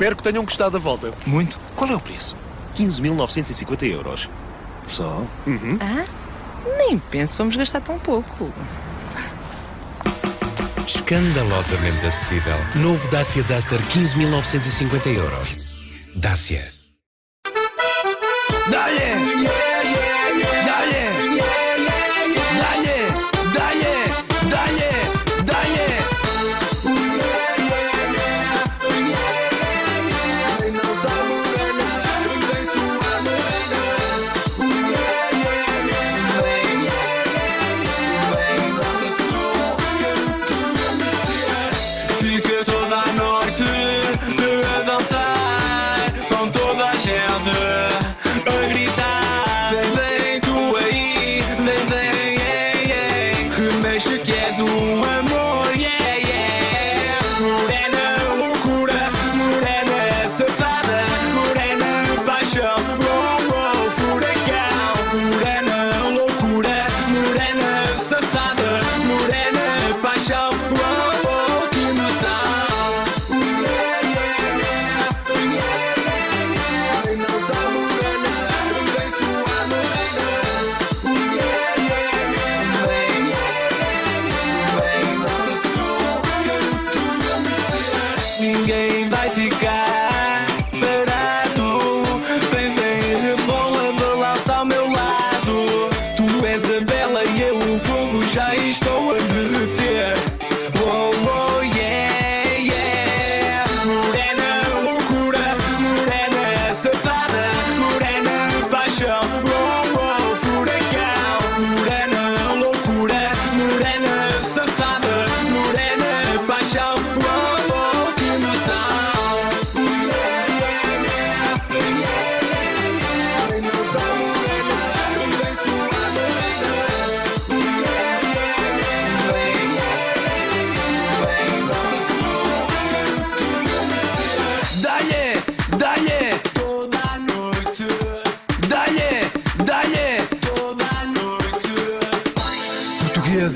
Espero que tenham gostado da volta. Muito. Qual é o preço? 15.950 euros. Só? Ah? Nem penso vamos gastar tão pouco. Escandalosamente acessível. Novo Dacia Duster 15.950 euros. Dacia. Dale!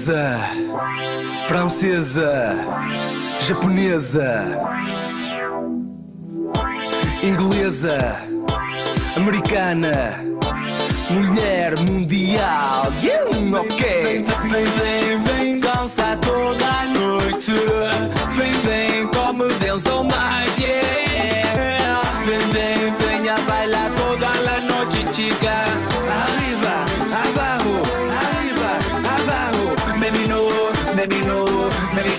Portuguesa, francesa, japonesa, inglesa, americana, mulher mundial. Yeah, ok. vem, vem, vem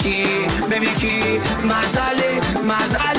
aqui, baby aqui. Mas dale, mas dale,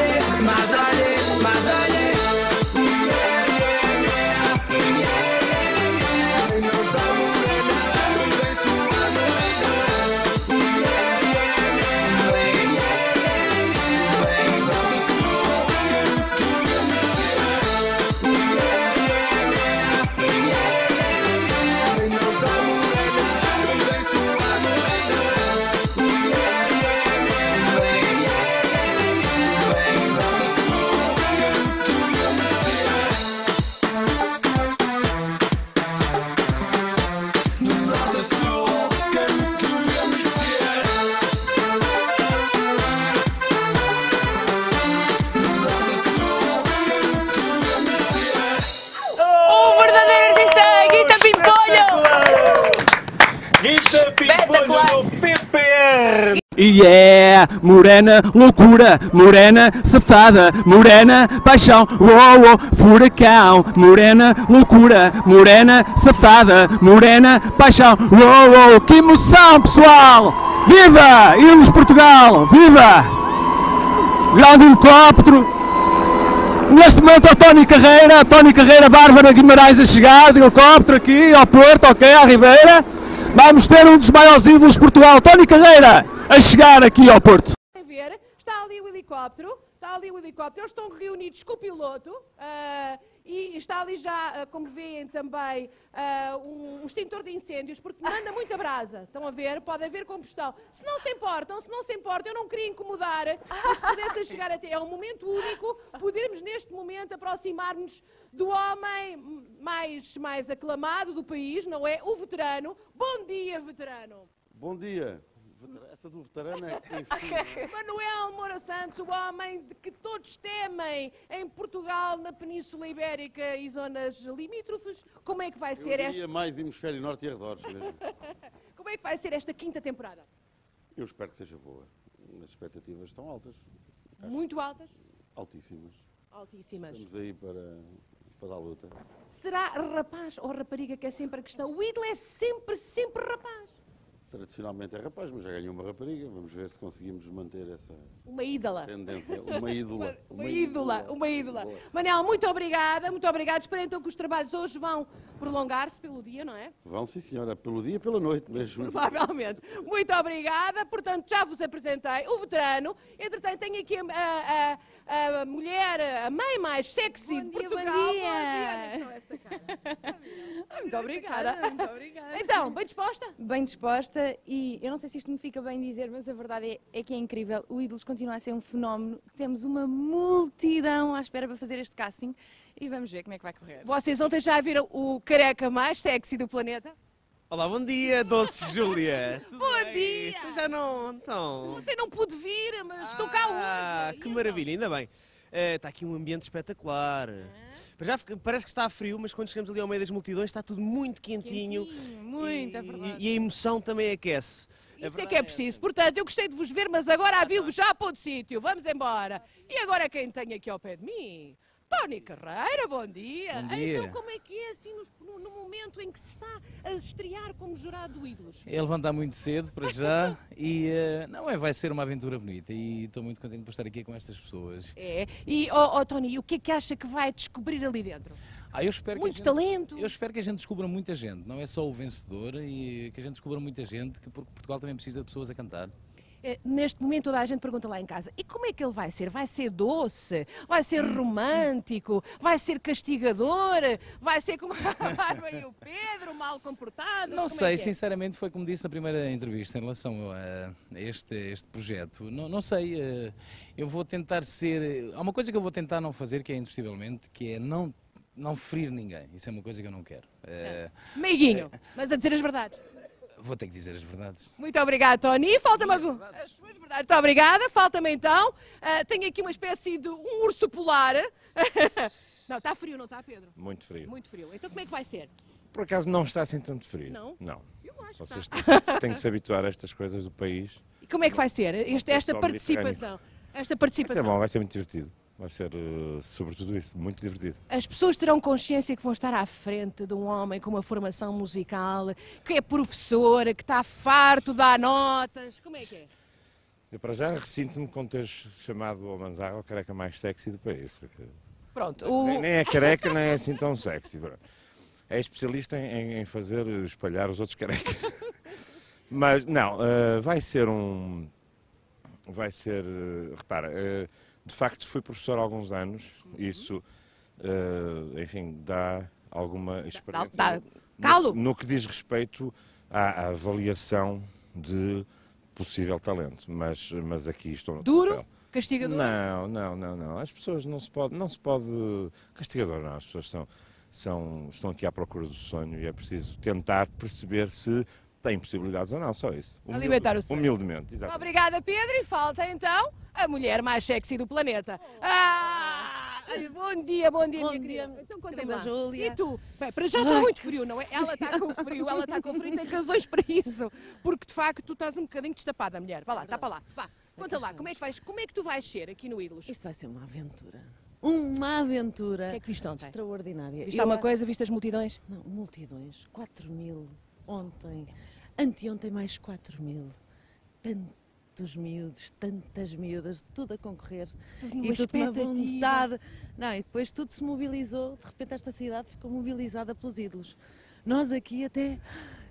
PPR. Yeah, morena loucura, morena safada, morena paixão, oh, oh, furacão, morena loucura, morena safada, morena paixão, oh, oh, que emoção pessoal! Viva! Ilhos Portugal! Viva! Grande helicóptero! Neste momento a Tony Carreira, Tony Carreira, Bárbara Guimarães a chegar de helicóptero aqui ao Porto, ok, à Ribeira. Vamos ter um dos maiores ídolos de Portugal, Tony Carreira, a chegar aqui ao Porto. Ali o helicóptero, está ali o helicóptero, eles estão reunidos com o piloto ah, e está ali já, ah, como veem também, ah, um, extintor de incêndios, porque manda muita brasa. Estão a ver? Pode haver combustão. Se não se importam, se não se importam, eu não queria incomodar, mas se pudessem chegar até, é um momento único, podermos neste momento aproximar-nos do homem mais, mais aclamado do país, não é? O veterano. Bom dia, veterano. Bom dia. Essa do veterano é que não é? Manuel Moura Santos, o homem de que todos temem em Portugal, na Península Ibérica e zonas limítrofes. Como é que vai Eu ser esta, diria mais hemisfério norte e arredores mesmo. como é que vai ser esta quinta temporada? Eu espero que seja boa. As expectativas estão altas, Muito altas? altíssimas. Altíssimas. Estamos aí para, para a luta. Será rapaz ou rapariga que é sempre a questão? O ídolo é sempre, sempre rapaz. Tradicionalmente é rapaz, mas já ganhou uma rapariga. Vamos ver se conseguimos manter essa Uma ídola. tendência. Uma ídola. Uma, uma ídola, uma ídola. Boa. Manel, muito obrigada, muito obrigada. Espero então que os trabalhos hoje vão prolongar-se pelo dia, não é? Vão sim, senhora. Pelo dia e pela noite mesmo. Provavelmente. Muito obrigada. Portanto, já vos apresentei o veterano. Entretanto, tenho aqui a, a- a- a mulher, a mãe mais sexy Bom de dia, Portugal. bom dia. Só esta cara. Muito obrigada. Muito obrigada. Então, bem disposta? Bem disposta e eu não sei se isto me fica bem dizer, mas a verdade é, é que é incrível. O Ídolos continua a ser um fenómeno. Temos uma multidão à espera para fazer este casting e vamos ver como é que vai correr. Vocês ontem já viram o careca mais sexy do planeta? Olá, bom dia, doce Júlia. Bom bem? dia. Já não, então. Ontem não pude vir, mas estou cá Ah, hoje. que E maravilha, ainda bem. Eh, Está aqui um ambiente espetacular. Para já parece que está frio, mas quando chegamos ali ao meio das multidões está tudo muito quentinho. Quentinho, muito, e, é verdade. e a emoção também aquece. Isso é que é preciso. Portanto, eu gostei de vos ver, mas agora avivo já para outro sítio. Vamos embora. E agora quem tem aqui ao pé de mim? Tony Carreira, bom dia. Bom dia. Então, como é que é assim no, no momento em que se está a estrear como jurado do Ídolos? É levantar muito cedo para já e eh, não é, vai ser uma aventura bonita e estou muito contente por estar aqui com estas pessoas. É. E, ó ó, Tony, o que é que acha que vai descobrir ali dentro? Ah, eu espero Muito que gente, talento. Eu espero que a gente descubra muita gente, não é só o vencedor e que a gente descubra muita gente, que porque Portugal também precisa de pessoas a cantar. Eh, Neste momento toda a gente pergunta lá em casa, e como é que ele vai ser? Vai ser doce? Vai ser romântico? Vai ser castigador? Vai ser como a Bárbara e o Pedro, mal comportado? Não Como sei, é que é? sinceramente foi como disse na primeira entrevista em relação a este, este projeto. Não, não sei, eh, eu vou tentar ser. Há uma coisa que eu vou tentar não fazer, que é indiscutivelmente, que é não, não ferir ninguém. Isso é uma coisa que eu não quero. Eh, Meiguinho, mas a dizer as verdades. Vou ter que dizer as verdades. Muito obrigada, Tony. E Falta-me algum... As suas verdades. Muito obrigada. Falta-me então. ah, tenho aqui uma espécie de um urso polar. não, está frio, não está, Pedro? Muito frio. Muito frio. Então como é que vai ser? Por acaso não está assim tanto frio. Não? Não. Eu acho que Vocês está. têm, que- têm que se habituar a estas coisas do país. E como é que vai ser este- esta participação? Esta Vai ser participação. bom, vai ser muito divertido. Vai ser, eh, sobretudo isso, muito divertido. As pessoas terão consciência que vão estar à frente de um homem com uma formação musical, que é professor, que está farto dar notas. Como é que é? Eu para já ressinto-me com teres chamado o Manzarra o careca mais sexy do país. Pronto. O... Nem, nem é careca, nem é assim tão sexy. É especialista em, em fazer espalhar os outros carecas. Mas não, eh, vai ser um. Vai ser. eh, repara, eh, de facto fui professor há alguns anos. Isso, eh, enfim, dá alguma experiência. dá- no- calo. No, que diz respeito à, à avaliação de possível talento. Mas, mas aqui estou. no Duro? papel. Castigador? Não, não, não, não. As pessoas não se pode, não se pode castigador, não. As pessoas são, são, estão aqui à procura do sonho e é preciso tentar perceber se têm possibilidades ou não, só isso. Alimentar o sonho. Humildemente, exato. Obrigada, Pedro. E falta então a mulher mais sexy do planeta. Ah! olha, Bom dia, bom dia, Bom minha dia, querida. Então conta lá. Júlia. E tu? Bem, para já está muito frio, não é? Ela está com frio, ela está com frio e tem razões para isso. Porque de facto tu estás um bocadinho destapada, mulher. Vá lá, está para lá. Vá, conta lá, como é, que vais, como é que tu vais ser aqui no Ídolos? Isto vai ser uma aventura. Uma aventura O que é que viste ontem? extraordinária. Viste alguma coisa? Viste as multidões? Não, multidões. 4 mil ontem. Anteontem mais 4 mil. Tantos miúdos, tantas miúdas, tudo a concorrer. E tudo com expectativa. vontade. Não, e depois tudo se mobilizou. De repente esta cidade ficou mobilizada pelos ídolos. Nós aqui até...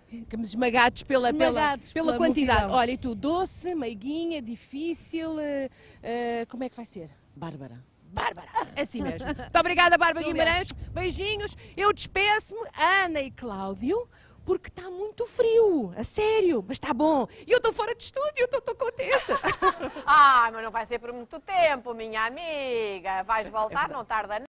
Ficamos esmagados pela, pela, Esmagados pela pela quantidade. multidão. Olha, e tu, doce, meiguinha, difícil, eh, como é que vai ser? Bárbara. Bárbara, assim mesmo. Muito obrigada, Bárbara. Guimarães. Beijinhos. Eu despeço-me, Ana e Cláudio, porque está muito frio, a sério, mas está bom. E eu estou fora de estúdio, estou contente. Ah, mas não vai ser por muito tempo, minha amiga. Vais voltar, não tarda